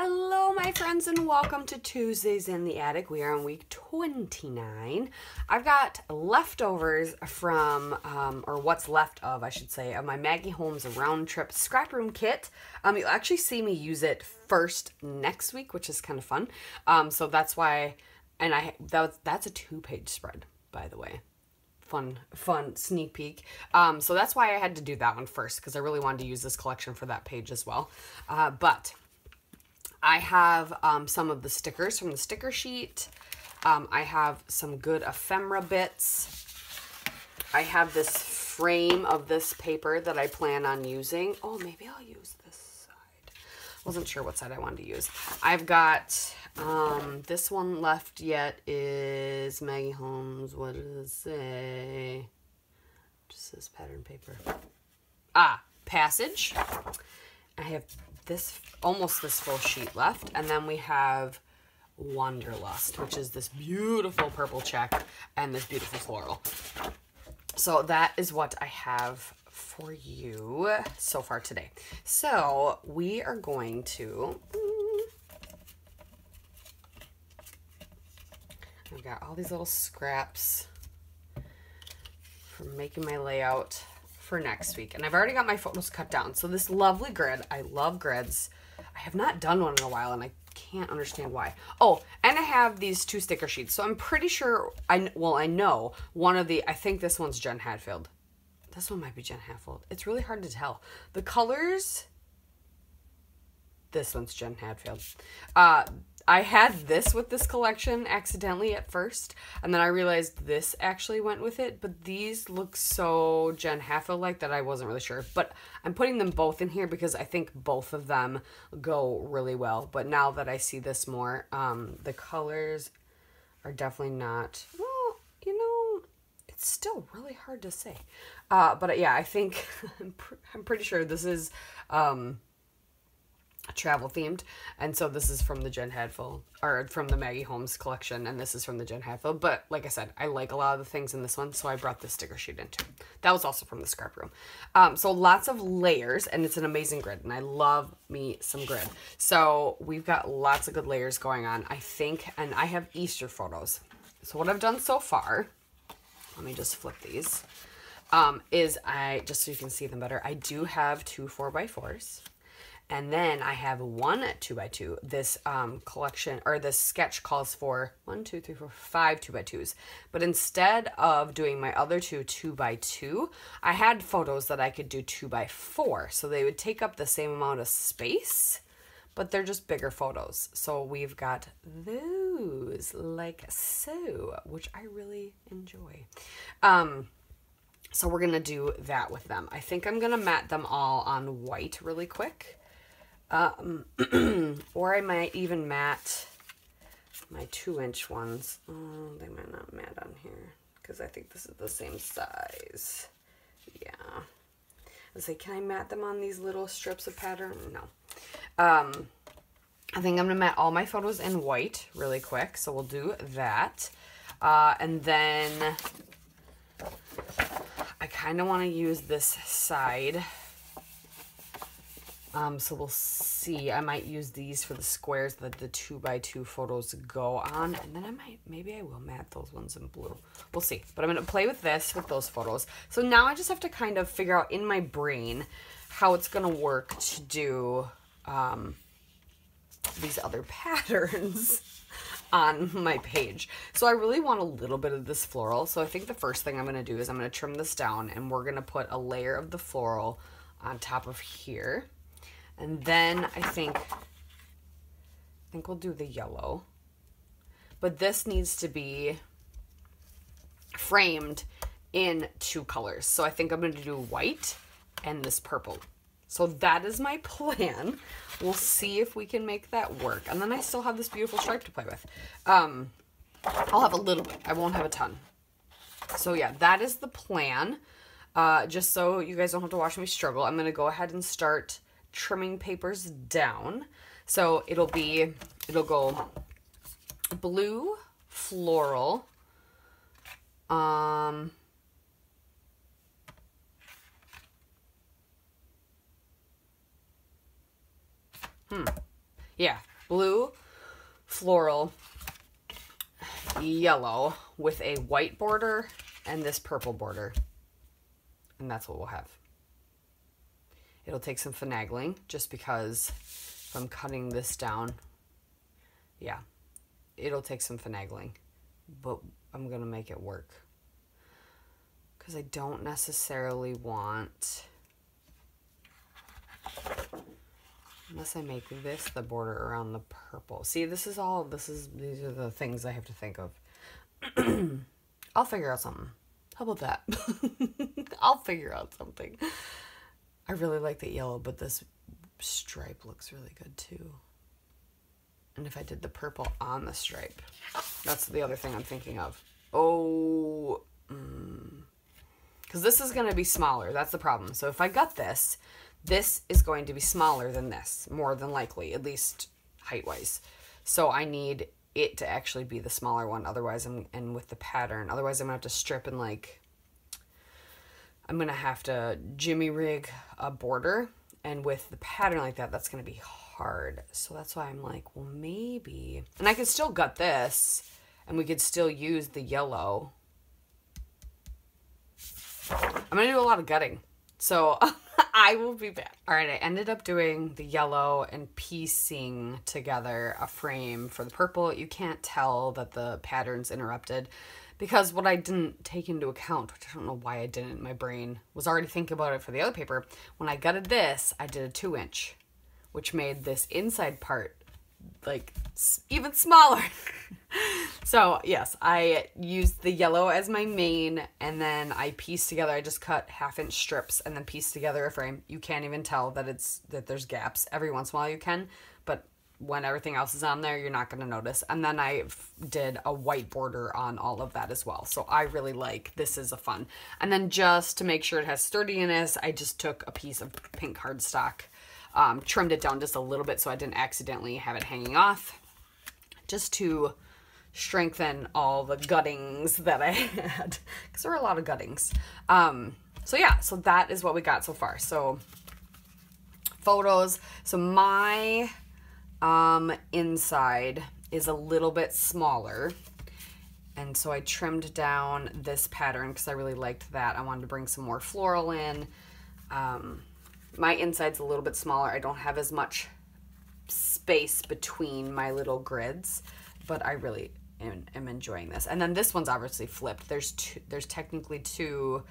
Hello, my friends, and welcome to Tuesdays in the Attic. We are on week 29. I've got leftovers from, um, or what's left of, I should say, of my Maggie Holmes round trip scrap room kit. Um, you'll actually see me use it first next week, which is kind of fun. Um, so that's why, and I that was, that's a two page spread, by the way fun fun sneak peek um, so that's why i had to do that one first because i really wanted to use this collection for that page as well uh, but I have um, some of the stickers from the sticker sheet. Um, I have some good ephemera bits. I have this frame of this paper that I plan on using. Oh, maybe I'll use this side. Wasn't sure what side I wanted to use. I've got um, this one left yet is Maggie Holmes. What does it say? Just says pattern paper. Ah, Passage. I have this almost this full sheet left. And then we have Wanderlust, which is this beautiful purple check and this beautiful floral. So that is what I have for you so far today. So we are going to... I've got all these little scraps for making my layout for next week. And I've already got my photos cut down. So this lovely grid, I love grids. I have not done one in a while and I can't understand why. Oh, and I have these two sticker sheets. So I'm pretty sure, I well, I know one of the, I think this one's Jen Hadfield. This one might be Jen Hadfield. It's really hard to tell. The colors, this one's Jen Hadfield. Uh, I had this with this collection accidentally at first, and then I realized this actually went with it, but these look so Jen Hadfield like that I wasn't really sure. But I'm putting them both in here because I think both of them go really well. But now that I see this more, um, the colors are definitely not, well, you know, it's still really hard to say. Uh, but yeah, I think, I'm, pr I'm pretty sure this is, um, travel themed. And so this is from the Jen Hadfield, or from the Maggie Holmes collection, and this is from the Jen Hadfield. But like I said, I like a lot of the things in this one, so I brought this sticker sheet into. That was also from the scrap room. Um, so lots of layers, and it's an amazing grid, and I love me some grid. So we've got lots of good layers going on, I think, and I have Easter photos. So what I've done so far, let me just flip these, um, is I, just so you can see them better, I do have two 4x4s. And then I have one two by two. This um, collection or this sketch calls for one, two, three, four, five two by twos. But instead of doing my other two two by two, I had photos that I could do two by four. So they would take up the same amount of space, but they're just bigger photos. So we've got those like so, which I really enjoy. Um, so we're to do that with them. I think I'm to mat them all on white really quick. Um, or I might even mat my two inch ones. Oh, they might not mat on here because I think this is the same size. Yeah. I say, can I mat them on these little strips of pattern? No. Um, I think I'm going to mat all my photos in white really quick. So we'll do that. Uh, and then I kind of want to use this side um, so we'll see. I might use these for the squares that the two by two photos go on. And then I might, maybe I will mat those ones in blue. We'll see. But I'm going to play with this, with those photos. So now I just have to kind of figure out in my brain how it's going to work to do um, these other patterns on my page. So I really want a little bit of this floral. So I think the first thing I'm going to do is I'm going to trim this down and we're going to put a layer of the floral on top of here. And then I think, I think we'll do the yellow. But this needs to be framed in two colors. So I think I'm going to do white and this purple. So that is my plan. We'll see if we can make that work. And then I still have this beautiful stripe to play with. Um, I'll have a little bit. I won't have a ton. So yeah, that is the plan. Uh, just so you guys don't have to watch me struggle, I'm going to go ahead and start trimming papers down. So it'll be, it'll go blue, floral, um, hmm, Yeah, blue, floral, yellow with a white border and this purple border. And that's what we'll have. It'll take some finagling just because if I'm cutting this down, yeah, it'll take some finagling, but I'm going to make it work. Because I don't necessarily want, unless I make this the border around the purple. See, this is all, this is, these are the things I have to think of. I'll figure out something. How about that? I'll figure out something. I really like the yellow, but this stripe looks really good too. And if I did the purple on the stripe, that's the other thing I'm thinking of. Oh, because mm, this is going to be smaller. That's the problem. So if I got this, this is going to be smaller than this, more than likely, at least height-wise. So I need it to actually be the smaller one. Otherwise, I'm, and with the pattern, otherwise I'm going to have to strip and like, I'm going to have to jimmy rig a border. And with the pattern like that, that's going to be hard. So that's why I'm like, well, maybe. And I could still gut this and we could still use the yellow. I'm going to do a lot of gutting. So I will be back. All right, I ended up doing the yellow and piecing together a frame for the purple. You can't tell that the pattern's interrupted because what I didn't take into account, which I don't know why I didn't, my brain was already thinking about it for the other paper. When I gutted this, I did a two inch which made this inside part like even smaller. so yes, I used the yellow as my main and then I pieced together, I just cut half inch strips and then pieced together a frame. You can't even tell that it's, that there's gaps. Every once in a while you can, but when everything else is on there, you're not going to notice. And then I did a white border on all of that as well. So I really like, this is a fun. And then just to make sure it has sturdiness, I just took a piece of pink cardstock um, trimmed it down just a little bit so I didn't accidentally have it hanging off. Just to strengthen all the guttings that I had. Because there were a lot of guttings. Um, so yeah, so that is what we got so far. So photos. So my um, inside is a little bit smaller. And so I trimmed down this pattern because I really liked that. I wanted to bring some more floral in. Um, my inside's a little bit smaller. I don't have as much space between my little grids, but I really am, am enjoying this. And then this one's obviously flipped. There's two, there's technically two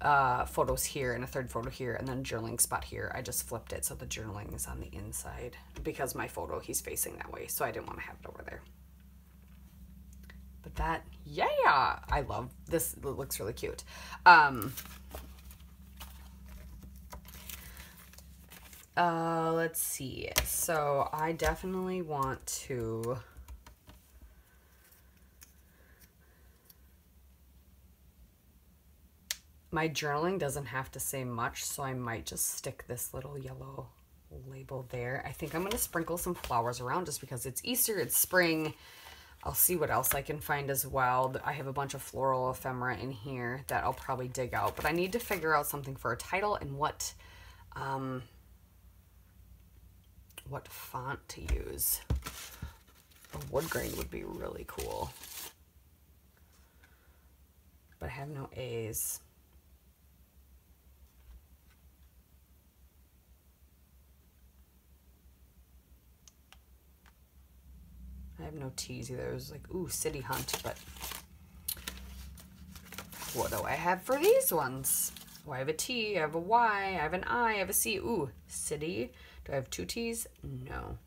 uh, photos here and a third photo here and then journaling spot here. I just flipped it so the journaling is on the inside because my photo, he's facing that way. So I didn't want to have it over there. But that, yeah, I love this. It looks really cute. Um, Uh, let's see. So I definitely want to... My journaling doesn't have to say much, so I might just stick this little yellow label there. I think I'm going to sprinkle some flowers around just because it's Easter, it's spring. I'll see what else I can find as well. I have a bunch of floral ephemera in here that I'll probably dig out, but I need to figure out something for a title and what... Um, what font to use. A wood grain would be really cool. But I have no A's. Have no T's either. It was like, ooh, City Hunt, but what do I have for these ones? Oh, I have a T, I have a Y, I have an I, I have a C. Ooh, City. Do I have two T's? No.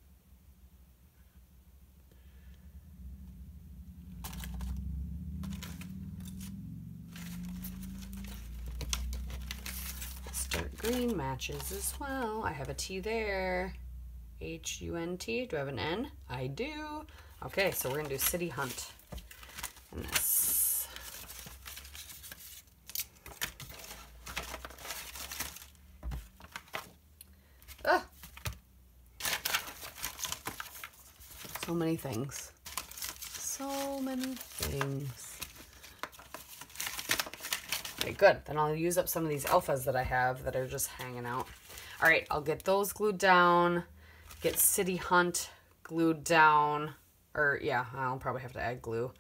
Start green matches as well. I have a T there. H-U-N-T. Do I have an N? I do. Okay, so we're going to do City Hunt in this. Ah! So many things. So many things. Okay, good. Then I'll use up some of these alphas that I have that are just hanging out. All right, I'll get those glued down. Get City Hunt glued down, or yeah, I'll probably have to add glue.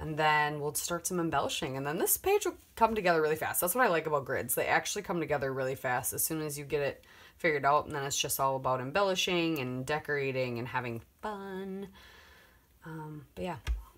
And then we'll start some embellishing. And then this page will come together really fast. That's what I like about grids. They actually come together really fast as soon as you get it figured out. And then it's just all about embellishing and decorating and having fun. Um, but yeah,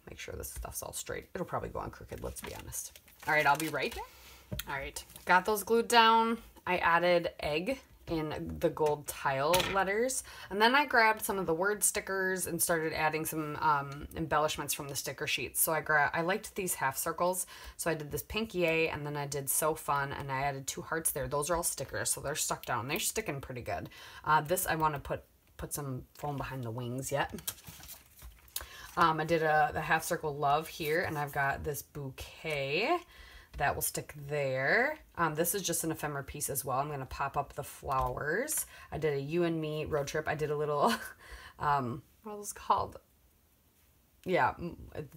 make sure this stuff's all straight. It'll probably go on crooked, let's be honest. All right, I'll be right back. All right, got those glued down. I added egg in the gold tile letters. And then I grabbed some of the word stickers and started adding some um, embellishments from the sticker sheets. So I grabbed, I liked these half circles. So I did this pink yay and then I did so fun and I added two hearts there. Those are all stickers, so they're stuck down. They're sticking pretty good. Uh, this I want to put put some foam behind the wings yet. Um, I did a the half circle love here and I've got this bouquet that will stick there. Um, this is just an ephemera piece as well. I'm going to pop up the flowers. I did a you and me road trip. I did a little, um, what was called? Yeah,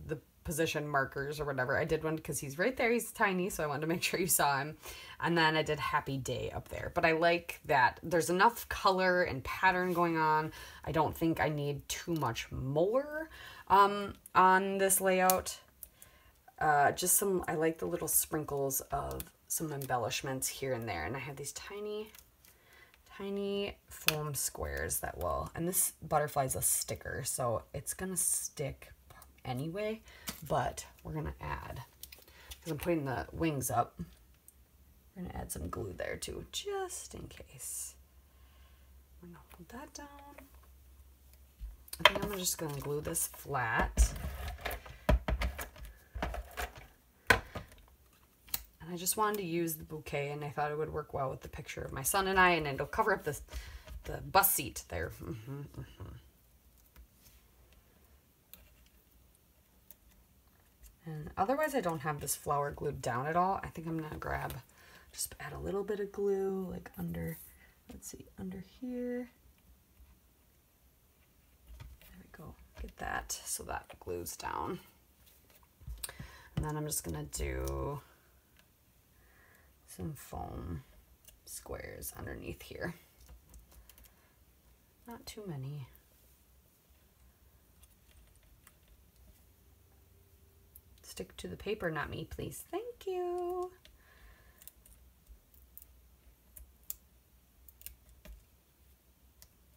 the position markers or whatever. I did one because he's right there. He's tiny, so I wanted to make sure you saw him. And then I did happy day up there. But I like that there's enough color and pattern going on. I don't think I need too much more um, on this layout. Uh, just some, I like the little sprinkles of some embellishments here and there. And I have these tiny, tiny foam squares that will, and this butterfly is a sticker, so it's to stick anyway, but we're to add, because I'm putting the wings up, we're to add some glue there too, just in case. I'm to hold that down. I think I'm just to glue this flat. And I just wanted to use the bouquet and I thought it would work well with the picture of my son and I and it'll cover up the, the bus seat there. Mm -hmm, mm -hmm. And otherwise I don't have this flower glued down at all. I think I'm gonna grab, just add a little bit of glue like under, let's see, under here. There we go, get that so that glues down. And then I'm just gonna do some foam squares underneath here. Not too many. Stick to the paper, not me, please. Thank you.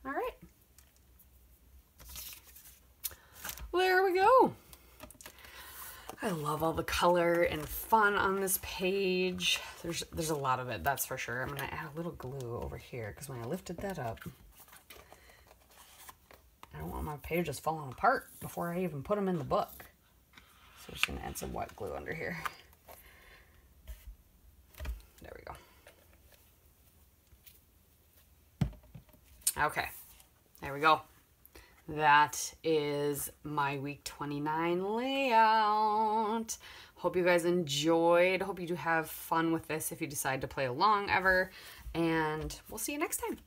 All right. There we go. I love all the color and fun on this page. There's there's a lot of it, that's for sure. I'm gonna add a little glue over here because when I lifted that up, I don't want my pages falling apart before I even put them in the book. So I'm just gonna add some white glue under here. There we go. Okay, there we go that is my week 29 layout. Hope you guys enjoyed. Hope you do have fun with this if you decide to play along ever. And we'll see you next time.